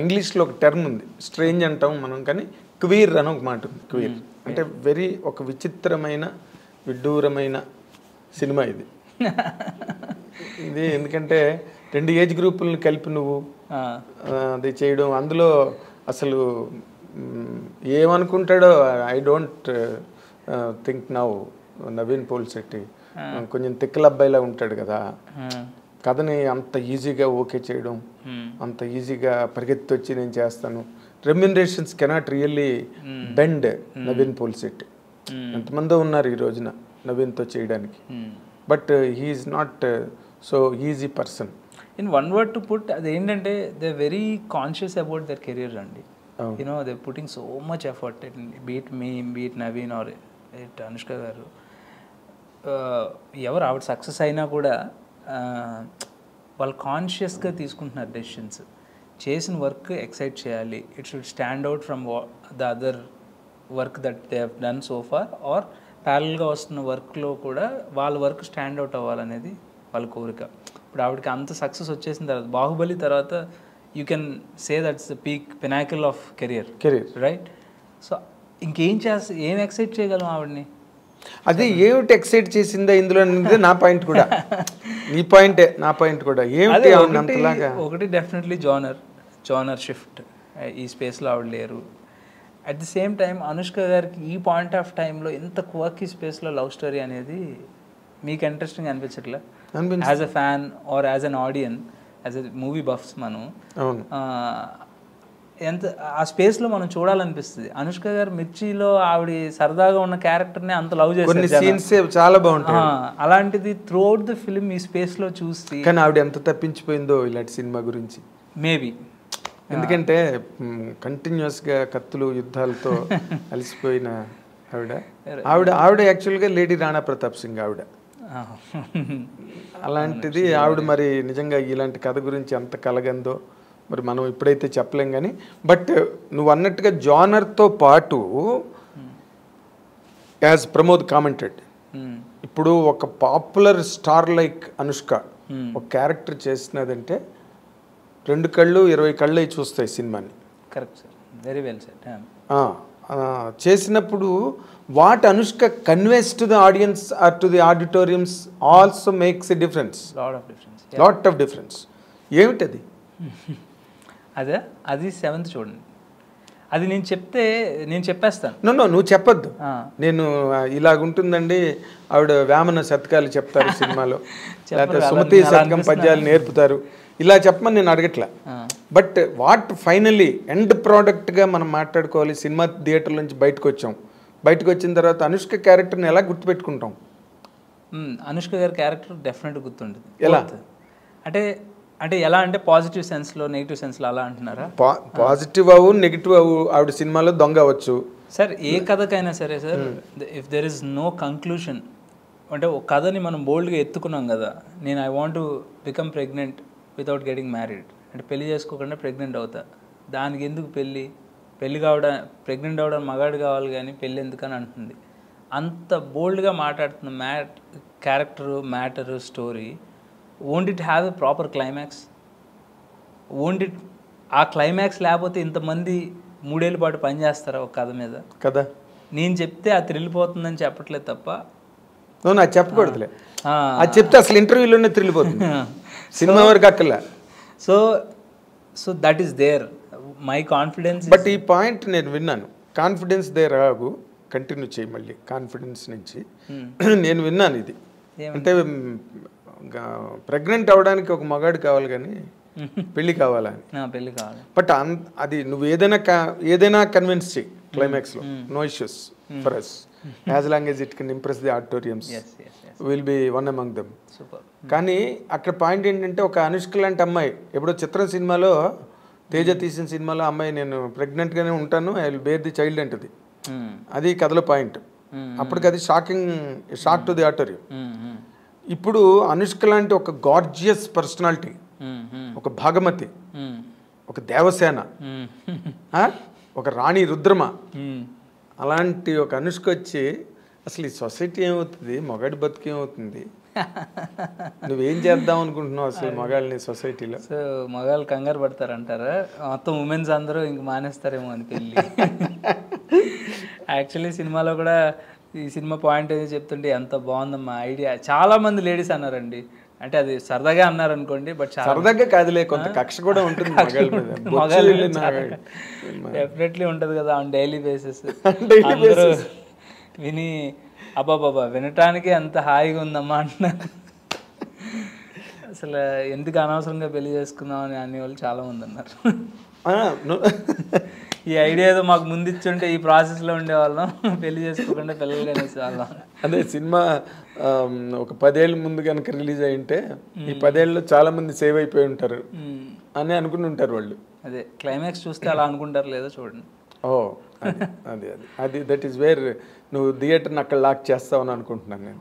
ఇంగ్లీష్లో ఒక టర్మ్ ఉంది. స్ట్రేంజ్ అంటాం మనం కానీ క్వీర్ అని ఒక మాట ఉంది. క్వీర్. అంటే వెరీ ఒక విచిత్రమైన విడ్డూరమైన సినిమా ఇది. ఇది ఎందుకంటే రెండు ఏజ్ గ్రూపులను కలిపి నువ్వు అది చేయడం. అందులో అసలు ఏమనుకుంటాడో I don't think now Naveen Polishetty. కొంచెం తిక్కల అబ్బాయిలా ఉంటాడు కదా. కథని అంత ఈజీగా ఓకే చేయడం మ్మ్. అంత ఈజీగా పరిగెత్తి వచ్చి నేను చేస్తాను. Remunerations cannot really bend Naveen Polishetty ఎంతమందో ఉన్నారు ఈ రోజున నవీన్తో చేయడానికి. But he's not so easy person in one word to put అది ఏంటంటే they very conscious about their career అండి. You know they putting so much effort beat me beat Naveen or Anushka గారు. Uh, ఎవరు ఆవిడ success అయినా కూడా వాళ్ళు కాన్షియస్గా తీసుకుంటున్నారు డెసిషన్స్ చేసిన వర్క్ ఎక్సైట్ చేయాలి. It should stand out from the other work that they have done so far or ప్యారల్గా వస్తున్న వర్క్లో కూడా వాళ్ళ వర్క్ స్టాండ్ అవుట్ అవ్వాలనేది వాళ్ళ కోరిక. ఇప్పుడు ఆవిడకి అంత సక్సెస్ వచ్చేసిన తర్వాత బాహుబలి తర్వాత you can say that's the peak pinnacle of career career right so ఇంకేం చేస్తా ఏం ఎక్సైట్ చేయగలం ఆవిడని? అది ఏమిటి ఎక్సైట్ చేసిందా ఇందులో అనేది నా పాయింట్ కూడా. నీ పాయింటే నా పాయింట్ కూడా. ఏమిటి ఒకటి అంతలాగా? ఒకటి డెఫినెట్లీ జోనర్ జోనర్ షిఫ్ట్ ఈ స్పేస్లో ఆవిడ లేరు. At the same time Anushka గారికి ఈ పాయింట్ ఆఫ్ టైంలో ఇంత క్వర్కీ స్పేస్లో లవ్ స్టోరీ అనేది మీకు interesting అనిపించట్లే. As a fan or as an audience as a movie buffs మనం ఎంత ఆ స్పేస్లో మనం చూడాలనిపిస్తుంది. అనుష్క గారు మిర్చిలో ఆవిడ సరదాగా ఉన్న క్యారెక్టర్ని అంత లవ్ చేస్తారు చాలా బాగుంటాయి. అలాంటిది త్రూ అవుట్ ద ఫిల్మ్ ఈ స్పేస్లో చూసి కానీ ఆవిడ ఎంత తప్పించిపోయిందో ఇలాంటి సినిమా గురించి. మేబీ ఎందుకంటే కంటిన్యూస్గా కత్తులు యుద్ధాలతో అలసిపోయిన ఆవిడ. ఆవిడ ఆవిడ యాక్చువల్గా లేడీ రాణా ప్రతాప్ సింగ్ ఆవిడ. అలాంటిది ఆవిడ మరి నిజంగా ఇలాంటి కథ గురించి ఎంత కలగందో మరి మనం ఇప్పుడైతే చెప్పలేం కానీ బట్ నువ్వు అన్నట్టుగా జానర్తో పాటు యాజ్ ప్రమోద్ కామెంటెడ్. ఇప్పుడు ఒక పాపులర్ స్టార్ లైక్ అనుష్క ఒక క్యారెక్టర్ చేసినదంటే రెండు కళ్ళు ఇరవై కళ్ళు అయి చూస్తాయి సినిమాని. కరెక్ట్ సార్ వెరీ వెల్ ఆ, చేసినప్పుడు what Anushka conveys to the audiences or to the auditoriums also makes a difference lot of difference lot of difference ఏమిటది? అదే అది సెవెంత్ చూడండి. అది నేను చెప్తే నేను చెప్పేస్తాను. నో నో నువ్వు చెప్పొద్దు. నేను ఇలాగుంటుందండి ఆవిడ వేమన శతకాలు చెప్తారు సినిమాలో. లేకపోతే సుమతి శతకం పద్యాలు నేర్పుతారు. ఇలా చెప్పమని నేను అడగట్లా. బట్ వాట్ ఫైనలీ ఎండ్ ప్రోడక్ట్గా మనం మాట్లాడుకోవాలి సినిమా థియేటర్ నుంచి బయటకు వచ్చాం బయటకు వచ్చిన తర్వాత అనుష్క క్యారెక్టర్ని ఎలా గుర్తుపెట్టుకుంటాం. అనుష్క గారి క్యారెక్టర్ డెఫినెట్ గుర్తుంటుంది. ఎలా? అంటే అంటే ఎలా అంటే పాజిటివ్ సెన్స్లో నెగిటివ్ సెన్స్లో అలా అంటున్నారా? పాజిటివ్ అవు నెగిటివ్ అవు ఆవిడ సినిమాలో దొంగ అవ్వచ్చు. సార్ ఏ కథకైనా సరే sir if there is no conclusion అంటే ఒక కథని మనం బోల్డ్గా ఎత్తుకున్నాం కదా నేను I want become pregnant without getting married. అంటే పెళ్ళి చేసుకోకుండా ప్రెగ్నెంట్ అవుతా. దానికి ఎందుకు పెళ్ళి? పెళ్ళి కావడం ప్రెగ్నెంట్ అవ్వడం మగాడు కావాలి కానీ పెళ్ళి ఎందుకని అంటుంది. అంత బోల్డ్గా మాట్లాడుతున్న mat character matter story won't it have a proper climax won't it ఆ క్లైమాక్స్ లేకపోతే ఇంతమంది మూడేళ్ళ పాటు పనిచేస్తారా ఒక కథ మీద? కదా. నేను చెప్తే అది త్రిల్లిపోతుందని చెప్పట్లేదు తప్ప. నువ్వు నాకు చెప్పకూడదులే. అది చెప్తే అసలు ఇంటర్వ్యూలోనే త్రిల్లిపోతుంది సినిమా వరకు అక్కర్లే. So so that is there my confidence but ఈ పాయింట్ నేను విన్నాను. కాన్ఫిడెన్స్ దే రాగు కంటిన్యూ చేయి మళ్ళీ. కాన్ఫిడెన్స్ నుంచి. నేను విన్నాను ఇది. అంటే ప్రెగ్నెంట్ అవ్వడానికి ఒక మగాడు కావాలి కానీ పెళ్ళి కావాలని నా పెళ్ళి కావాలి. బట్ అది నువ్వు ఏదైనా ఏదైనా కన్విన్స్ చేయి క్లైమాక్స్లో no issues for us as long it can impress the auditoriums will be one among them కానీ అక్కడ పాయింట్ ఏంటంటే ఒక అనుష్క లాంటి అమ్మాయి. ఎప్పుడో చిత్రం సినిమాలో తేజ తీసిన సినిమాలో అమ్మాయి నేను ప్రెగ్నెంట్గానే ఉంటాను. I will bear the child అంటది. అది కథలో పాయింట్ అప్పటికి అది shocking shock to the auditorium ఇప్పుడు అనుష్క లాంటి ఒక గార్జియస్ పర్సనాలిటీ ఒక భాగమతి ఒక దేవసేన? ఒక రాణి రుద్రమ అలాంటి ఒక అనుష్క వచ్చి అసలు ఈ సొసైటీ ఏమవుతుంది? మొగాడి బతుకు ఏమవుతుంది? నువ్వేం చేద్దాం అనుకుంటున్నావు అసలు మగాళ్ళని సొసైటీలో? సో మగాళ్ళు కంగారు పడతారంటారా? మొత్తం ఉమెన్స్ అందరూ ఇంక మానేస్తారేమో అని పెళ్ళి యాక్చువల్లీ సినిమాలో కూడా ఈ సినిమా పాయింట్ ఏదో చెప్తుంటే ఎంత బాగుందమ్మా ఐడియా. చాలా మంది లేడీస్ అన్నారండి. అంటే అది సరదాగా అన్నారు అనుకోండి బట్ సరదాగా కాదులే కొంత కక్ష కూడా ఉంటుంది డెఫినెట్లీ ఉంటుంది. కదా ఆన్ డైలీ బేసిస్ అందరూ విని అబ్బాబాబా వినటానికి ఎంత హాయిగా ఉందమ్మా అంటున్నారు. అసలు ఎందుకు అనవసరంగా పెళ్ళి చేసుకుందాం అని అనే వాళ్ళు చాలా మంది అన్నారు ఈ ఐడియా ఏదో మాకు ముందు ఇచ్చుంటే ఈ ప్రాసెస్లో ఉండేవాళ్ళం. పెళ్ళి చేసుకోకుండా పిల్లలు కనేసి వాళ్ళం అదే సినిమా ఒక పదేళ్ళ ముందు కనుక రిలీజ్ అయి ఉంటే ఈ పదేళ్ళలో చాలా మంది సేవ్ అయిపోయి ఉంటారు. అని అనుకుని ఉంటారు వాళ్ళు. అదే క్లైమాక్స్ చూస్తే అలా అనుకుంటారు లేదో చూడండి. ఓ అది అది అది. దట్ ఈస్ వేర్ నువ్వు థియేటర్ని అక్కడ లాక్ చేస్తావని అనుకుంటున్నాను నేను.